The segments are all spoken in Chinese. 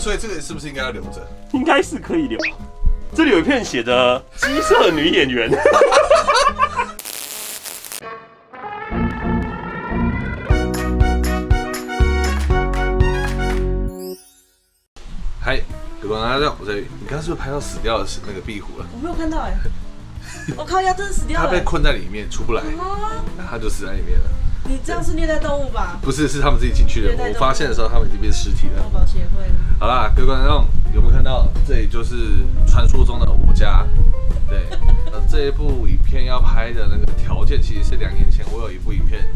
所以这个是不是应该要留着？应该是可以留。这里有一片写着“鸡舍女演员”。嗨，各位大家好，我在。你刚刚是不是拍到死掉的是那个壁虎了？我没有看到哎、我靠，要真的死掉了、它被困在里面出不来，啊！那它就死在里面了。你这样是虐待动物吧？不是，是他们自己进去的我发现的时候，他们已经变尸体了动。保协会。好啦，各位观众有没有看到？这里就是传说中的我家。对，呃，这一部影片要拍的那个条件，其实是两年前我有一部影片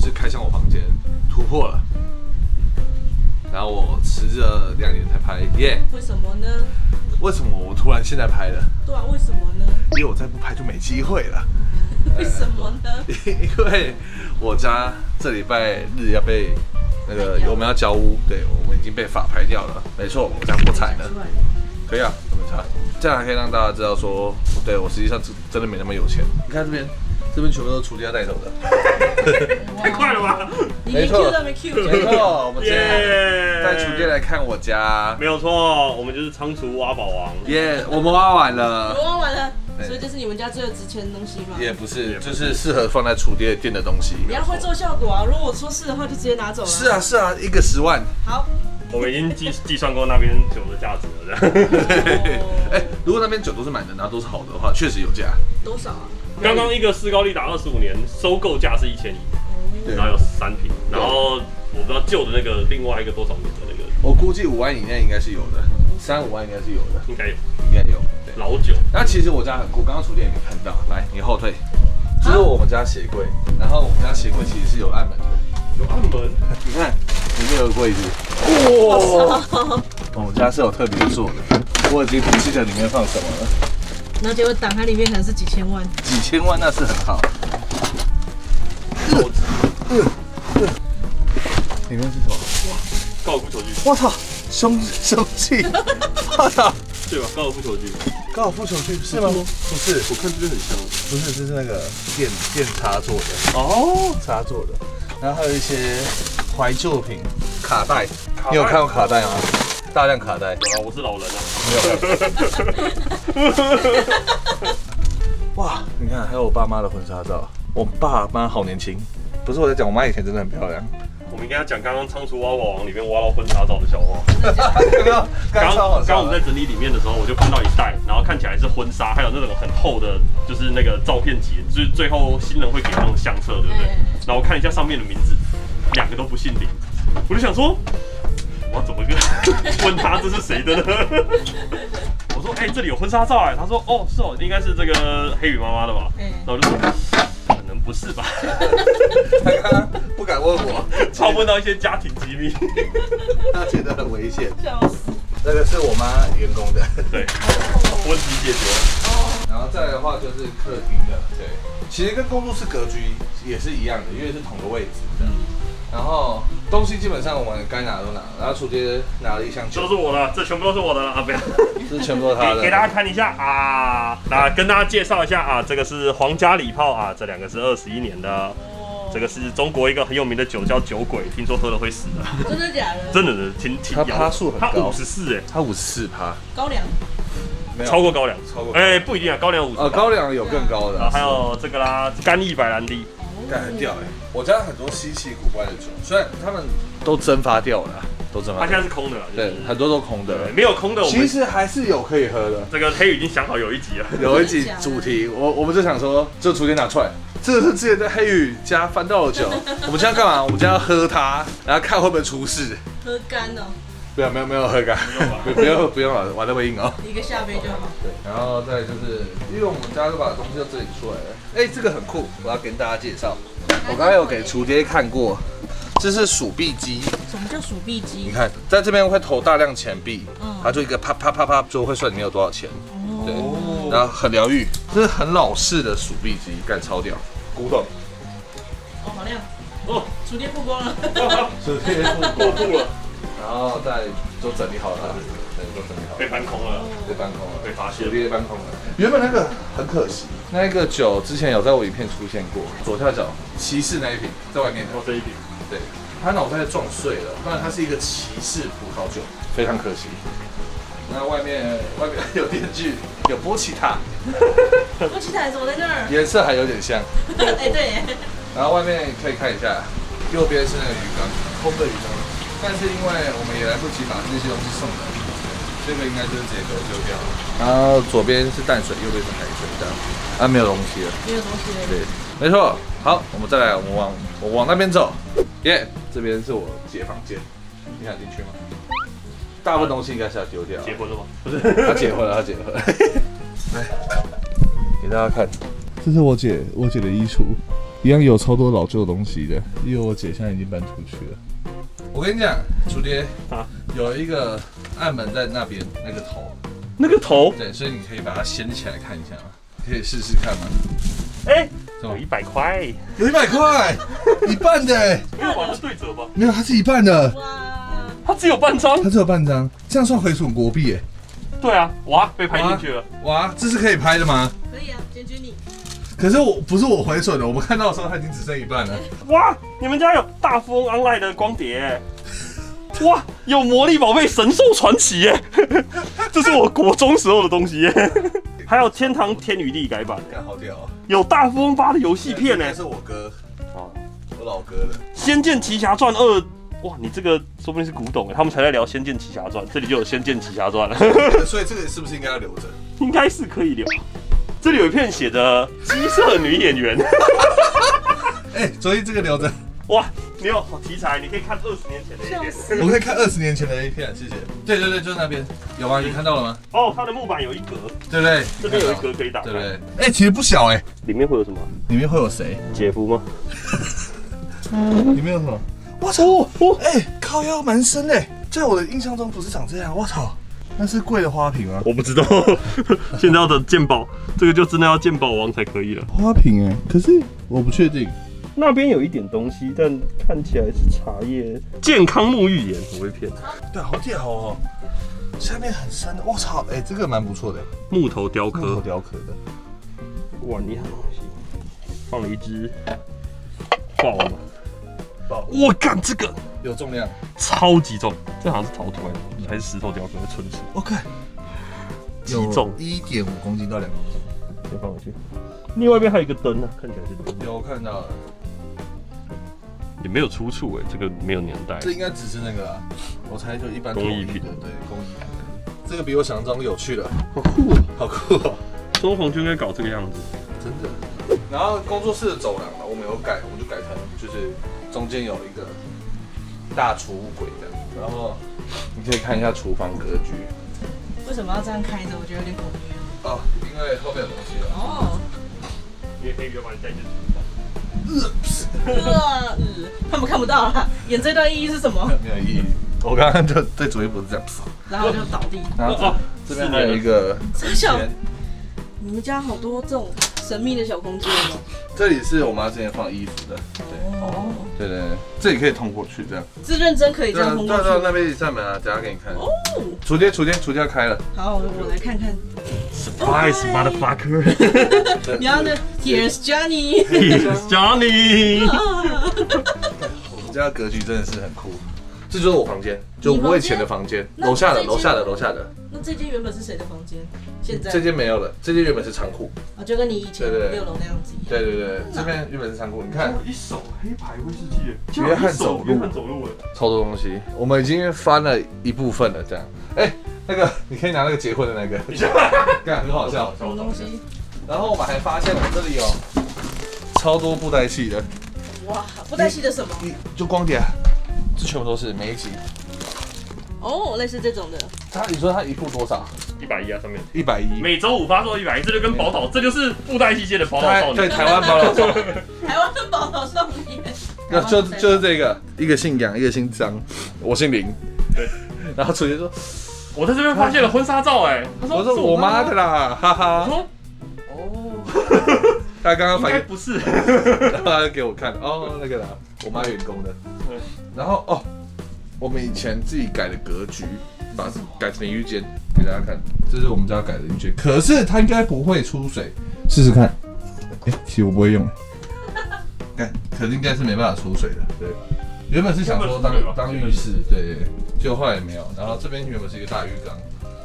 是开箱我房间突破了，然后我迟着两年才拍，耶、为什么呢？为什么我突然现在拍了？对啊，为什么呢？因为我再不拍就没机会了。为什么呢？因为我家这礼拜日要被那个我们要交屋，对我们已经被法拍掉了。没错，我家破产了。可以啊，没差。这样还可以让大家知道说，对我实际上真真的没那么有钱。你看这边，这边全部都是厨家带走的。太快了吧！没错。没错，我们今天耶！带厨爹来看我家没。有错，我们就是仓储挖宝王。耶，我们挖完了我。挖完了，对所以这是你们家最有值钱的东西吗？也不是，就是适合放在厨爹店的东西。你要会做效果啊！如果我说是的话，就直接拿走了。是啊，是啊，一个十万。好。我们已经计计算过那边酒的价值了，这样。哎，如果那边酒都是满的，然后都是好的话，确实有价。多少啊？刚刚一个斯高利达二十五年收购价是一千一，对然后有三瓶，然后我不知道旧的那个另外一个多少年的那个我估计五万以内应该是有的，三五万应该是有的，应该有应该有。对，老酒。那其实我家很酷，刚刚厨店也没看到。来，你后退，这是我们家鞋柜，然后我们家鞋柜其实是有暗门的。有暗门，你看，里面有个柜子。哇！我们家是有特别做的，我已经不记得里面放什么了。然后结果打开里面可能是几千万。几千万那是很好。手里面是什么？高尔夫球具，我操，凶凶器！我操，对吧？高尔夫球具，高尔夫球具是吗？不是，我看这边很像。不是，这是那个电电插座的。哦，插座的，然后还有一些怀旧品卡带，你有看过卡带吗？大量卡带，啊，我是老人啊。没有看。哇，你看还有我爸妈的婚纱照，我爸妈好年轻。不是我在讲，我妈以前真的很漂亮。我们应该要讲刚刚仓鼠挖宝王里面挖到婚纱照的笑话。刚刚我们在整理里面的时候，我就看到一袋，然后看起来是婚纱，还有那种很厚的，就是那个照片集，就是最后新人会给那种相册，对不对嗯？然后我看一下上面的名字，两个都不姓林，我就想说，我要怎么个 问他这是谁的呢？我说，哎、这里有婚纱照哎，他说，哦，是哦，应该是这个黑羽妈妈的吧？嗯然后我就说，不是吧，他刚刚不敢问我，超问到一些家庭机密。他觉得很危险。笑死。那个是我妈员工的，对，问题解决了。然后再来的话就是客厅的，对，其实跟工作室格局也是一样的，因为是同个位置的。然后东西基本上我们该拿都拿，然后楚杰拿了一箱酒。都，是我的，这全部都是我的了啊！不要，这全部都是他的。给 给大家看一下啊，那跟大家介绍一下啊，这个是皇家礼炮啊，这两个是二十一年的，哦。这个是中国一个很有名的酒叫酒鬼，听说喝了会死的，真的假的？真的的，挺挺他趴数很它高五十四哎，他五十四趴，高粱。没有。超过高粱，超过哎不一定啊，高粱五十，呃高粱有更高的。啊，还有这个啦，干邑白兰地，干很屌哎！我家很多稀奇古怪的酒，虽然他们都蒸发掉了，都蒸发，它现在是空的了，就是对，很多都空的对，，没有空的我们其实还是有可以喝的。这个黑羽已经想好有一集了，有一集主题，我我们就想说，就厨爹拿出来，这个是之前在黑羽家翻到的酒，我们今天要干嘛？我们今天要喝它，然后看会不会出事。喝干哦，不要，没有没有喝干，不不用不用了，玩那么硬哦。一个下杯就好。对，然后再就是，因为我们家都把东西都整理出来了。哎，这个很酷，我要跟大家介绍。我刚才有给厨爹看过，这是鼠币机。什么叫鼠币机你？看，在这边会投大量钱币，嗯它就一个啪啪啪啪，就会算里面有多少钱。对，哦，然后很疗愈，这是很老式的鼠币机，干超屌，古董。哦，好亮。哦，厨爹曝光了。鼠爹过度了，然后再都整理好了，对，都整理好了，被搬空了，被搬空了。被发现鼠。爹搬空了。原本那个很可惜，那一个酒之前有在我影片出现过，左下角骑士那一瓶在外面哦，，这一瓶，对，他脑袋撞碎了，不然它是一个骑士葡萄酒，非常可惜。那外面外面 有电锯，有波奇塔，波奇塔怎么在那儿？颜色还有点像。哎，对，然后外面可以看一下，右边是那个鱼缸，空的鱼缸。但是因为我们也来不及把那些东西送人，这个应该就是直接给我丢掉了。然后左边是淡水，右边是海水，这样。啊，没有东西了。没有东西了。对，没错。好，我们再来，我们往我往那边走。耶、这边是我姐房间，你想进去吗？大部分东西应该是要丢掉。结婚了吗？不是他结婚了，他结婚了。来，给大家看，这是我姐我姐的衣橱，一样有超多老旧东西的，因为我姐现在已经搬出去了。我跟你讲，楚蝶啊有一个暗门在那边，那个头，那个头，对，所以你可以把它掀起来看一下嘛，可以试试看吗？哎，什么有一百块，有一百块，一半的欸，没有把它对折吧？没有，它是一半的，哇，它只有半张。它只有半张，这样算回损国币哎。对啊，哇，被拍进去了。哇，这是可以拍的吗？可以啊，检举你。可是我不是我回损的，我们看到的时候它已经只剩一半了。哇，你们家有大富翁 online 的光碟欸？哇，有魔力宝贝神兽传奇耶！这是我国中时候的东西耶。还有天堂天与地改版，看好屌啊！有大富翁八的游戏片呢。是我哥，啊，我老哥的。《仙剑奇侠传二》，哇，你这个说不定是古董哎，他们才在聊《仙剑奇侠传》，这里就有《仙剑奇侠传》了，所以这个是不是应该要留着？应该是可以聊。这里有一片写着“鸡舍女演员 哎、所以这个留着，”，哇，你有好题材，你可以看二十年前的一片。我可以看二十年前的 A 片，谢谢。对对对，就是那边有吗？你看到了吗？哦，它的木板有一格，对不对？这边有一格可以打开，对不对？哎、其实不小哎、里面会有什么？里面会有谁？姐夫吗？里面有什么？我操！哦哎、靠腰蛮深的，在我的印象中不是长这样。我操，那是贵的花瓶吗？我不知道，现在要的鉴宝，这个就真的要鉴宝王才可以了。花瓶哎、可是我不确定。那边有一点东西，但看起来是茶叶。健康沐浴盐，我会骗。对，好屌哦！下面很深的，我操！哎、这个蛮不错的，木头雕木头刻，雕刻的。哇，你好东西，放了一只豹吗？豹我干，这个有重量。超级重，这好像是陶土哎，还是石头雕刻的纯石？我看极重一点五公斤到两公斤。先放回去。另外一边还有一个灯呢，看起来是灯，有我看到了，也没有出处哎，这个没有年代。这应该只是那个啊，我猜就一般工艺品的对，工艺品。这个比我想象中有趣了，好酷哦！好酷哦，装潢就应该搞这个样子。真的。然后工作室的走廊呢，我们有改，我们就改成就是中间有一个大储物柜的，然后你可以看一下厨房格局为什么要这样开着？我觉得有点恐怖。哦，因为后面有东西了。哦，因为黑鱼要把你带进厨呃，他们看不到啦。演这段意义是什么？没有意义。我刚刚就对左一不是这样，然后就倒地。然后哦这这边还有一个傻小你们家好多这种神秘的小空间吗。这里是我妈之前放衣服的，对哦，对对对，这里可以通过去这样。是认真可以这对啊对啊对啊，样通过去。那边一扇门啊，等下给你看。哦，厨间厨间厨间要开了，好，我我来看看。Surprise, motherfucker! 你要呢？Here's Johnny。Here's Johnny. 我们家的格局真的是很酷。这就是我房间，就我以前的房间，那楼下的楼下的楼下的，那这间原本是谁的房间？现在这间没有了，这间原本是仓库。啊，就跟你以前六楼那样子一样。对对对，这边原本是仓库，你看一手黑牌威士忌，约翰走路约翰走路了。超多东西，我们已经翻了一部分了，这样。哎，那个你可以拿那个结婚的那个，干很好笑。什么东西？然后我们还发现我这里有超多布袋戏的，哇，布袋戏的什么？你就光碟啊，这全部都是每一集。哦，类似这种的。他你说他一部多少？一百一啊，上面一百一。每周五发售一百一，这就跟宝岛，这就是布袋戏界的宝岛少台对年。台湾宝岛少年，台湾的宝岛少年。那就就是这个，一个姓杨，一个姓张，我姓林。对，然后楚杰说我在这边发现了婚纱照，哎，他：“说我说是我妈的。啦，哈我哈。说”哦，他刚刚应反应，不是。然 后他给我看，哦，那个啦，我妈员工的对。然后哦，我们以前自己改的格局，把改成浴间给大家看，这是我们家改的浴间，可是它应该不会出水，试试看。哎，其实我不会用，看，可是应该是没办法出水的，对。原本是想说当当浴室，对对，结果后来也没有。然后这边原本是一个大浴缸，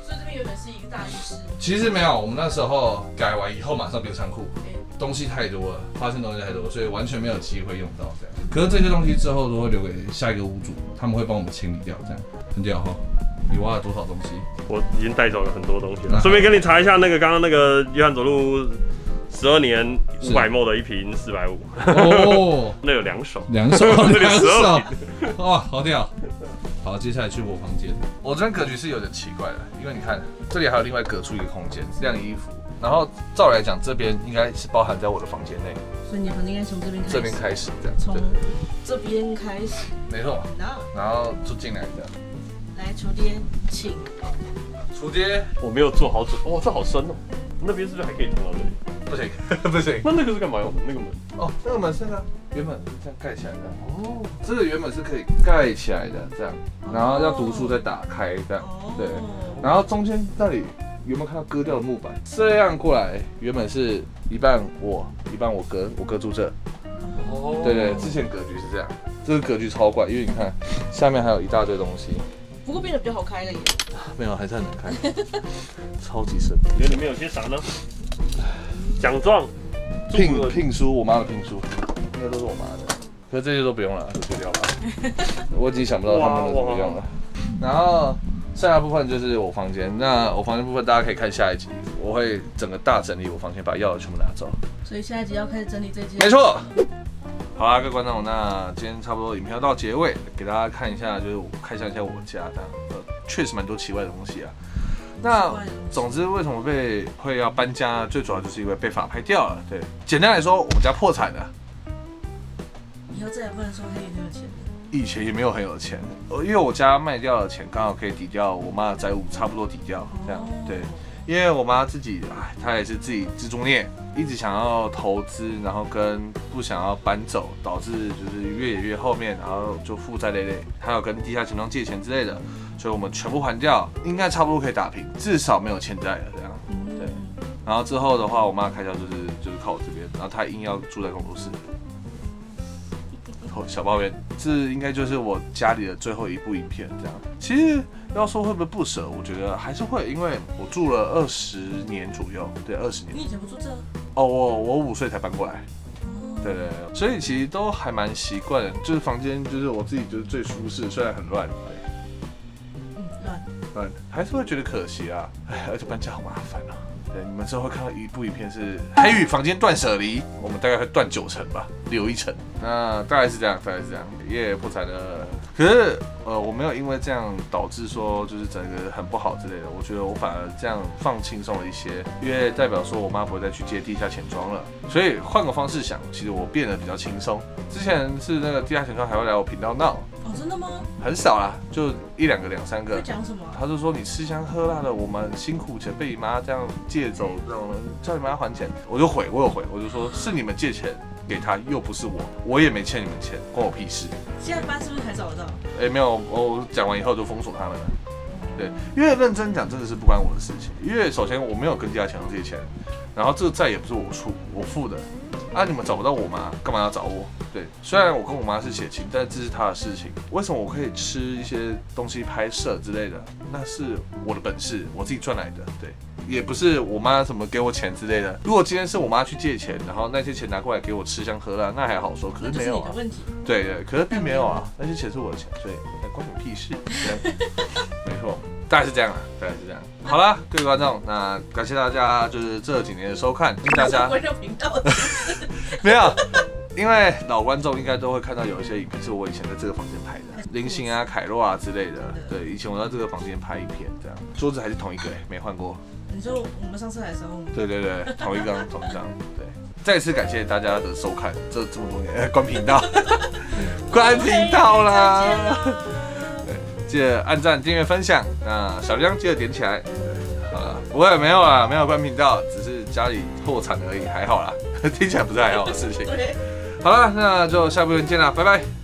所以这边原本是一个大浴室，其实没有，我们那时候改完以后马上变仓库，哎东西太多了，发现东西太多，所以完全没有机会用到这样。可是这些东西之后都会留给下一个屋主，他们会帮我们清理掉，这样很屌哈。你挖了多少东西？我已经带走了很多东西啊了。顺便跟你查一下，那个刚刚那个约翰走路十二年五百沫的一瓶四百五，哦，那有两手。两手，两手12，哇，好屌！好，接下来去我房间。我这边格局是有点奇怪的，因为你看这里还有另外隔出一个空间晾衣服，然后照理来讲，这边应该是包含在我的房间内，所以你的房间应该从这边开始，这边开始这样，从，这边开始，没错，然后然后就进来的来厨爹，请。厨爹我没有做好准，哇，这好深哦。那边是不是还可以通到这里？不行 不行。那那个是干嘛用？的？那个门？哦，那个门是呢，原本是这样盖起来的。哦，这个原本是可以盖起来的这样，然后要读书再打开这样，对。然后中间那里有没有看到割掉的木板？这样过来，原本是一半我，一半我哥，我哥住这。哦对对，之前格局是这样，这个格局超怪，因为你看下面还有一大堆东西，不过变得比较好开了耶。没有，还是很难开，超级深。觉得里面有些啥呢？奖状、聘聘书，我妈的聘书，应该都是我妈的，可是这些都不用了，就丢掉吧。我已经想不到他们的怎么用了。然后剩下部分就是我房间，那我房间部分大家可以看下一集，我会整个大整理我房间，把要的全部拿走。所以下一集要开始整理这间。没错。好啦，各位观众，那今天差不多影片要到结尾，给大家看一下，就是我开箱一下我家这样，呃，确实蛮多奇怪的东西啊。那总之，为什么被会要搬家？最主要就是因为被法拍掉了。对，简单来说，我们家破产了。以后再也不能说黑很有钱了。以前也没有很有钱，呃因为我家卖掉的钱刚好可以抵掉我妈的债务，差不多抵掉这样。对，因为我妈自己，哎，她也是自己自作孽，一直想要投资，然后跟不想要搬走，导致就是越演越后面，然后就负债累累，还有跟地下钱庄借钱之类的，所以我们全部还掉，应该差不多可以打平，至少没有欠债了这样。对然后之后的话，我妈开销就是就是靠我这边，然后她硬要住在工作室。哦小抱怨，这应该就是我家里的最后一部影片。这样，其实要说会不会不舍，我觉得还是会，因为我住了二十年左右，对，二十年。你以前不住这？哦，我我五岁才搬过来，对对对，所以其实都还蛮习惯的，就是房间就是我自己就是最舒适，虽然很乱，对，嗯，乱。乱，还是会觉得可惜啊，哎，而且搬家好麻烦啊。对，你们之后会看到一部影片是黑羽房间断舍离，我们大概会断九成吧，留一成。那大概是这样，大概是这样，也破产了。可是呃，我没有因为这样导致说就是整个很不好之类的，我觉得我反而这样放轻松了一些，因为代表说我妈不会再去借地下钱庄了。所以换个方式想，其实我变得比较轻松。之前是那个地下钱庄还会来我频道闹，哦，真的吗？很少啦，就一两个、两三个会。讲什么啊？他就说你吃香喝辣的，我们辛苦钱被你妈这样借走，让我们叫你妈还钱，我就回，我有回，我就说是你们借钱给他，又不是我，我也没欠你们钱，关我屁事。现在班是不是还找得到？哎、没有，我讲完以后就封锁他们了。对，因为认真讲，真的是不关我的事情。因为首先我没有跟地下钱庄借钱，然后这个债也不是我出我付的，啊，你们找不到我妈，干嘛要找我？对，虽然我跟我妈是血亲，但这是她的事情。为什么我可以吃一些东西拍摄之类的？那是我的本事，我自己赚来的。对，也不是我妈什么给我钱之类的。如果今天是我妈去借钱，然后那些钱拿过来给我吃香喝辣，那还好说。可是是没有啊。对对，可是并没有啊，那些钱是我的钱，所以关你屁事。错，大概是这样啊，大概是这样。好了，各位观众，那感谢大家就是这几年的收看，请大家关掉频道。没有，因为老观众应该都会看到有一些影片是我以前在这个房间拍的，林星啊、凯洛啊之类的。对，以前我在这个房间拍影片，这样桌子还是同一个、欸，没换过。你说我们上次来的时候，对对对，同一张同一张，对。再次感谢大家的收看，这这么多年，呃关频道，关频道啦。记得按赞、订阅、分享，那小铃铛记得点起来。好了，不会没有啦，没有关频道，只是家里破产而已，还好啦，听起来不是还好的事情。好了，那就下部片见啦，拜拜。